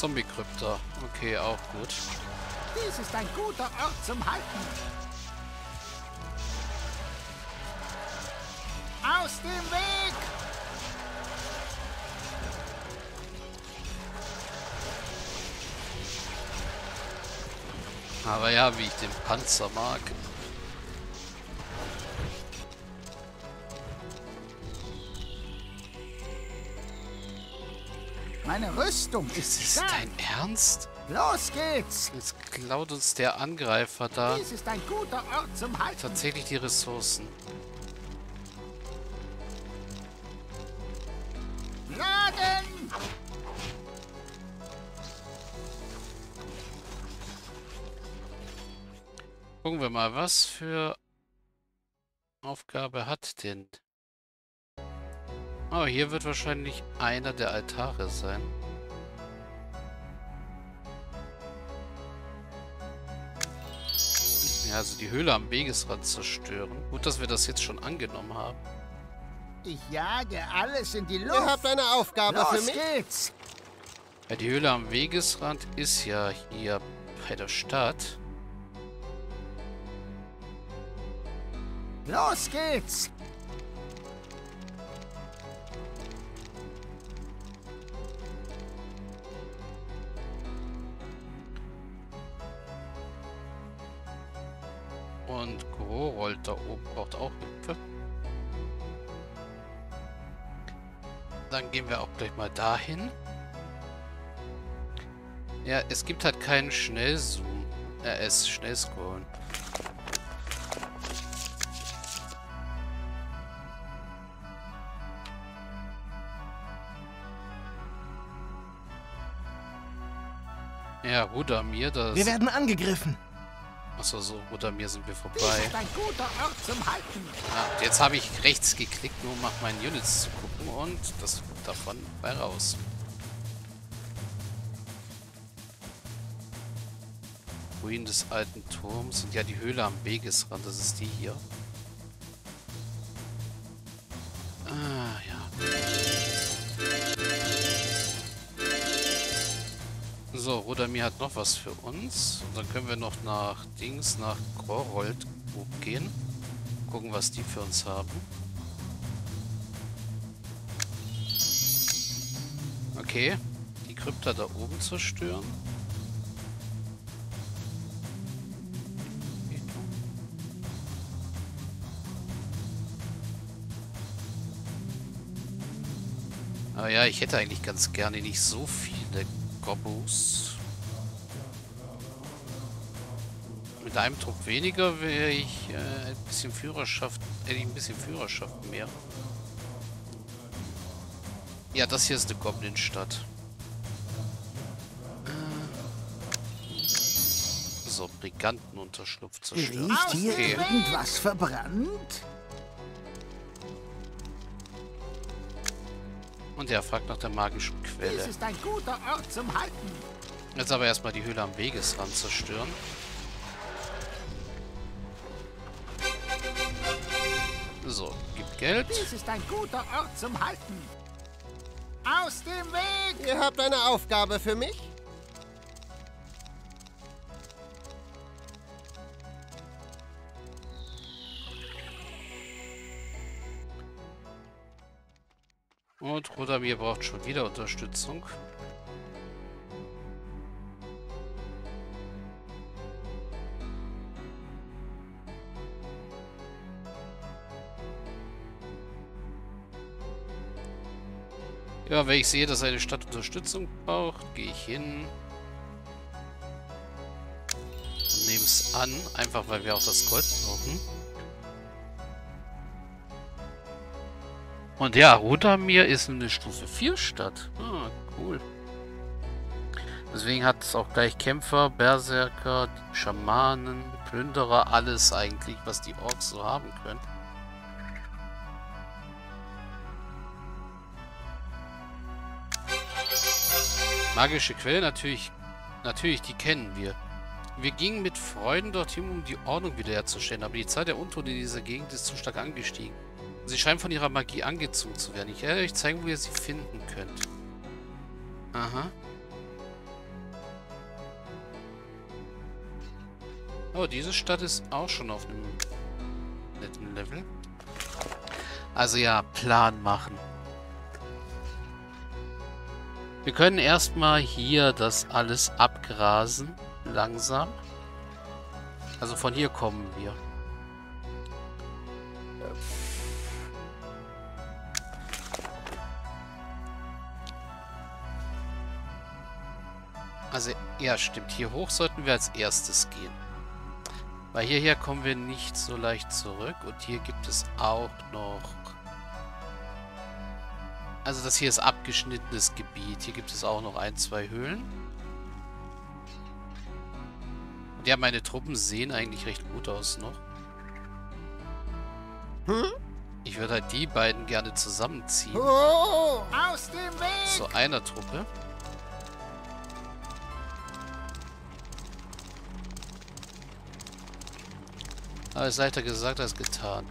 Zombie-Krypta. Okay, auch gut. Dies ist ein guter Ort zum Halten. Aus dem Weg! Aber ja, wie ich den Panzer mag. Meine Rüstung ist Ist es stark. dein Ernst? Los geht's! Jetzt klaut uns der Angreifer da Dies ist ein guter Ort zum Halten. tatsächlich die Ressourcen. Laden! Gucken wir mal, was für Aufgabe hat denn? Oh, hier wird wahrscheinlich einer der Altare sein. Ja, also die Höhle am Wegesrand zerstören. Gut, dass wir das jetzt schon angenommen haben. Ich jage alles in die Luft. Ihr habt eine Aufgabe Los für mich? geht's! Ja, die Höhle am Wegesrand ist ja hier bei der Stadt. Los geht's! Braucht auch Hilfe. Dann gehen wir auch gleich mal dahin. Ja, es gibt halt keinen Schnellzoom. Äh, es Schnellscrollen. Ja, Rudamir, das... Wir werden angegriffen. Achso, so, Rudamir sind wir vorbei. Ja, und jetzt habe ich rechts geklickt, nur um nach meinen Units zu gucken und das davon bei raus. Ruinen des alten Turms und ja die Höhle am Wegesrand, das ist die hier. Ah, ja. So, Rodamir hat noch was für uns. Und dann können wir noch nach Dings, nach Grorold gehen. Gucken, was die für uns haben. Okay. Die Krypta da oben zerstören. Aber ja, ich hätte eigentlich ganz gerne nicht so viele Gobos. Mit einem Trupp weniger wäre ich äh, ein bisschen Führerschaft, hätte ich ein bisschen Führerschaft mehr. Ja, das hier ist eine Goblin-Stadt. Äh. So, Brigantenunterschlupf zerstören. Riecht hier Okay. Irgendwas verbrannt? Und er fragt nach der magischen Dies Quelle. ist ein guter Ort zum Halten. Jetzt aber erstmal die Höhle am Wegesrand zerstören. So, gibt Geld. Dies ist ein guter Ort zum Halten. Aus dem Weg! Ihr habt eine Aufgabe für mich? Und Rodamir braucht schon wieder Unterstützung. Ja, wenn ich sehe, dass eine Stadt Unterstützung braucht, gehe ich hin. Und nehme es an, einfach weil wir auch das Gold brauchen. Und ja, Rudamir ist eine Stufe 4 Stadt. Ah, cool. Deswegen hat es auch gleich Kämpfer, Berserker, Schamanen, Plünderer, alles eigentlich, was die Orks so haben können. Magische Quelle, natürlich, natürlich, die kennen wir. Wir gingen mit Freuden dorthin, um die Ordnung wiederherzustellen, aber die Zahl der Untote in dieser Gegend ist zu stark angestiegen. Sie scheinen von ihrer Magie angezogen zu werden. Ich werde euch zeigen, wo ihr sie finden könnt. Aha. Oh, diese Stadt ist auch schon auf einem netten Level. Also ja, Plan machen. Wir können erstmal hier das alles abgrasen. Langsam. Also von hier kommen wir. Also, ja, stimmt. Hier hoch sollten wir als erstes gehen. Weil hierher kommen wir nicht so leicht zurück. Und hier gibt es auch noch... Also das hier ist abgeschnittenes Gebiet. Hier gibt es auch noch ein, zwei Höhlen. Ja, meine Truppen sehen eigentlich recht gut aus noch. Hm? Ich würde halt die beiden gerne zusammenziehen. Oh! Aus dem Weg! Zu einer Truppe. Aber es ist leichter gesagt als getan.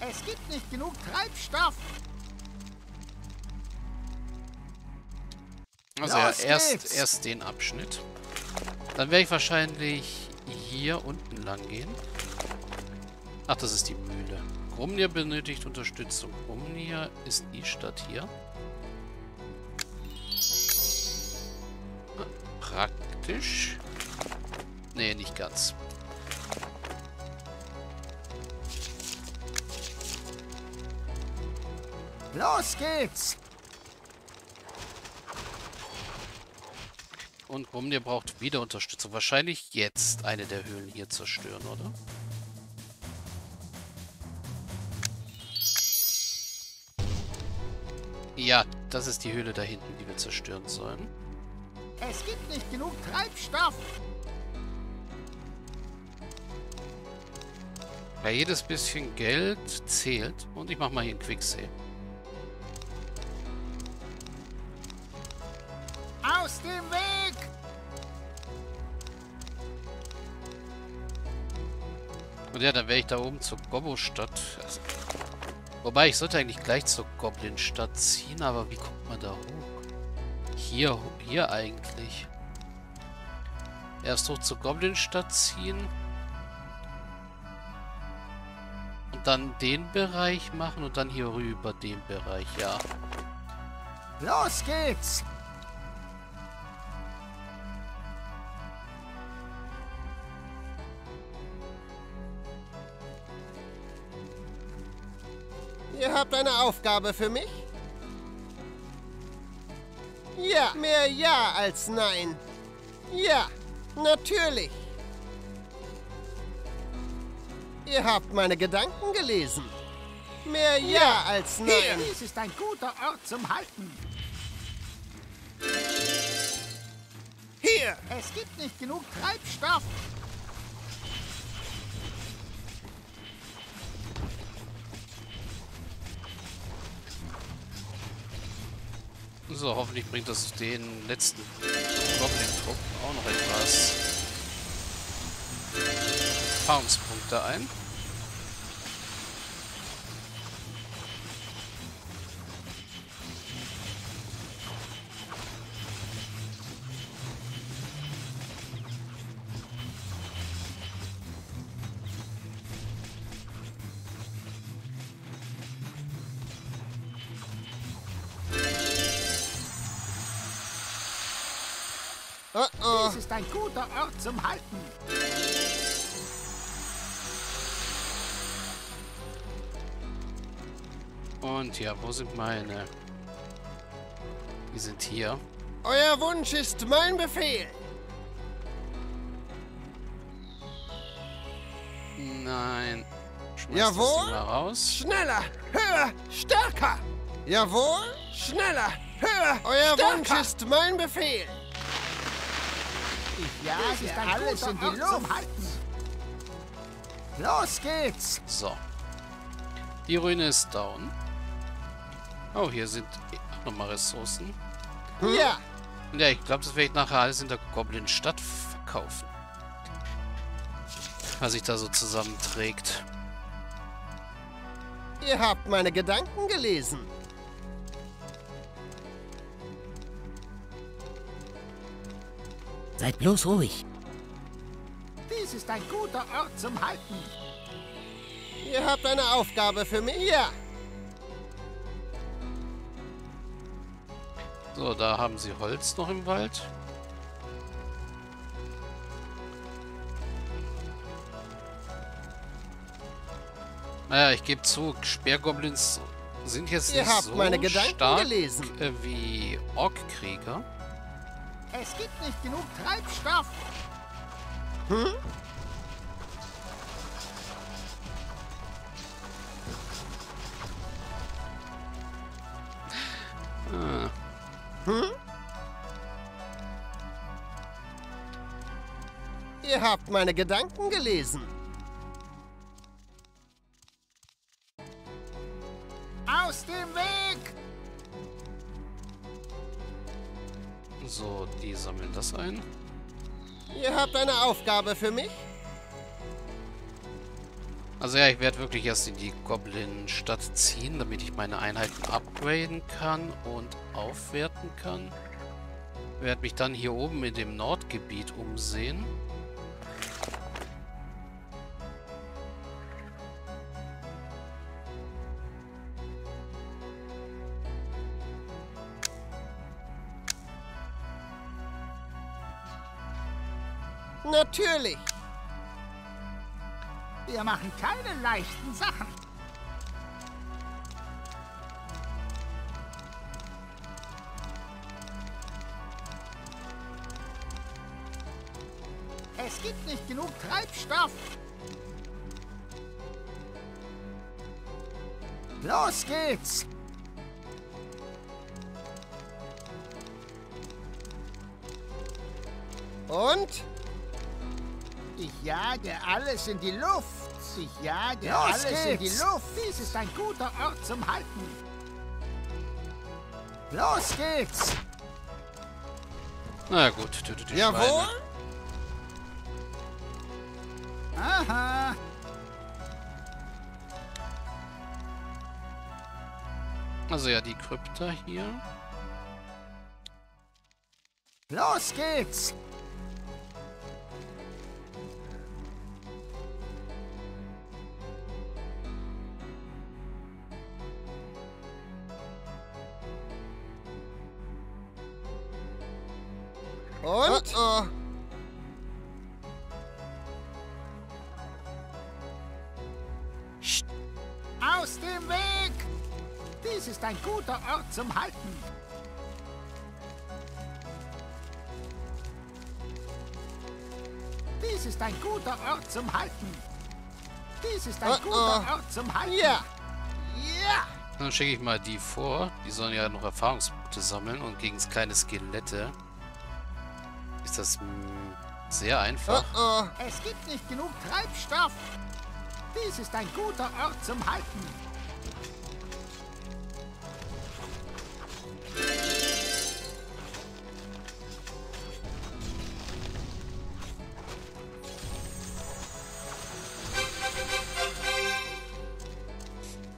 Es gibt nicht genug Treibstoff! Also ja, erst, erst den Abschnitt. Dann werde ich wahrscheinlich hier unten lang gehen. Ach, das ist die Mühle. Grumnir benötigt Unterstützung. Grumnir ist die Stadt hier. Praktisch. Nee, nicht ganz. Los geht's! Und Grumnir braucht wieder Unterstützung. Wahrscheinlich jetzt eine der Höhlen hier zerstören, oder? Ja, das ist die Höhle da hinten, die wir zerstören sollen. Es gibt nicht genug Treibstoff! Weil jedes bisschen Geld zählt. Und ich mache mal hier einen Quicksave. Aus dem Weg! Und ja, dann wäre ich da oben zur Gobbo-Stadt. Also, wobei, ich sollte eigentlich gleich zur Goblin-Stadt ziehen, aber wie kommt man da hoch? Hier, hier eigentlich. Erst hoch zur Goblin-Stadt ziehen. Und dann den Bereich machen und dann hier rüber den Bereich, ja. Los geht's! Habt eine Aufgabe für mich? Ja, mehr Ja als Nein. Ja, natürlich. Ihr habt meine Gedanken gelesen. Mehr Ja als Nein. Dies ist ein guter Ort zum Halten. Hier! Es gibt nicht genug Treibstoff. So, hoffentlich bringt das den letzten Goblin-Truppen auch noch etwas Erfahrungspunkte ein. Guter Ort zum Halten. Und ja, wo sind meine? Die sind hier. Euer Wunsch ist mein Befehl. Nein. Schmeiß Jawohl. Mal raus. Schneller, höher, stärker. Jawohl, schneller, höher. Euer Stärker. Wunsch ist mein Befehl. Ja, es ist ein alles in die Luft. Los geht's! So. Die Ruine ist down. Oh, hier sind auch nochmal Ressourcen. Ja, Und ja, ich glaube, das werde ich nachher alles in der Goblin-Stadt verkaufen. Was sich da so zusammenträgt. ihr habt meine Gedanken gelesen. Seid bloß ruhig. Dies ist ein guter Ort zum Halten. Ihr habt eine Aufgabe für mich? Ja. So, da haben sie Holz noch im Wald. Naja, ich gebe zu, Speergoblins sind jetzt Ihr nicht habt so stark gelesen. äh, wie Orkkrieger. Es gibt nicht genug Treibstoff. Ah. Ihr habt meine Gedanken gelesen. Sammeln das ein. Ihr habt eine Aufgabe für mich? Also ja, ich werde wirklich erst in die Goblin-Stadt ziehen, damit ich meine Einheiten upgraden kann und aufwerten kann. Werde mich dann hier oben in dem Nordgebiet umsehen. Natürlich. Wir machen keine leichten Sachen. Es gibt nicht genug Treibstoff. Los geht's! Und? Ich jage alles in die Luft. Ich jage Los alles in die geht's. Luft. Dies ist ein guter Ort zum Halten. Los geht's! Na ja, gut, tötet die Jawohl. Schweine. Aha! Also ja, die Krypta hier. Los geht's! Und? Oh, oh. Aus dem Weg! Dies ist ein guter Ort zum Halten. Dies ist ein guter Ort zum Halten. Dies ist ein Oh, guter oh. Ort zum Halten. Ja. Ja. Dann schicke ich mal die vor. Die sollen ja noch Erfahrungspunkte sammeln und gegen kleine Skelette ist das mh, sehr Oh, einfach. oh. Es gibt nicht genug Treibstoff. Dies ist ein guter Ort zum Halten.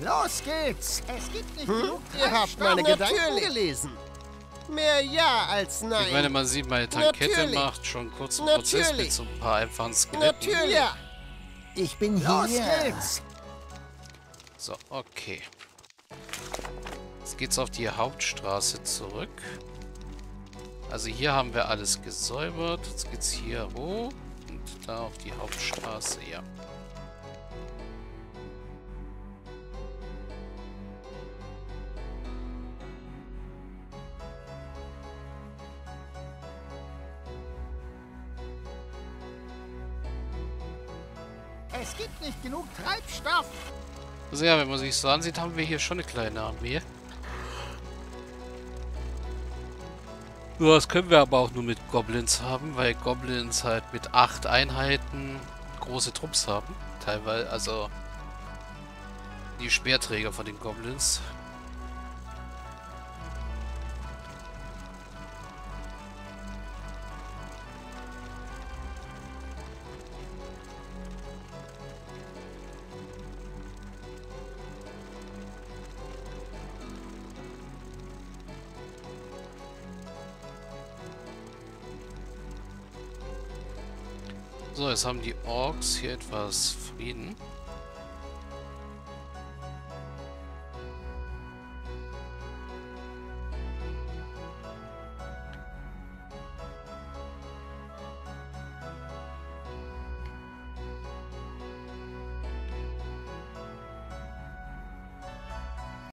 Los geht's! Es gibt nicht genug Hm? Ihr habt meine Treibstoff. Gedanken gelesen. Mehr Ja als Nein. Ich meine, man sieht, meine Tankette Natürlich. macht schon einen kurzen Prozess mit Natürlich. so ein paar einfachen Skeletten. Natürlich. Ja. Ich bin Los hier. geht's! So, okay. Jetzt geht's auf die Hauptstraße zurück. Also hier haben wir alles gesäubert. Jetzt geht's hier hoch und da auf die Hauptstraße, ja. Also ja, wenn man sich so ansieht, haben wir hier schon eine kleine Armee. Nur das können wir aber auch nur mit Goblins haben, weil Goblins halt mit acht Einheiten große Trupps haben. Teilweise, also die Speerträger von den Goblins. So, jetzt haben die Orks hier etwas Frieden.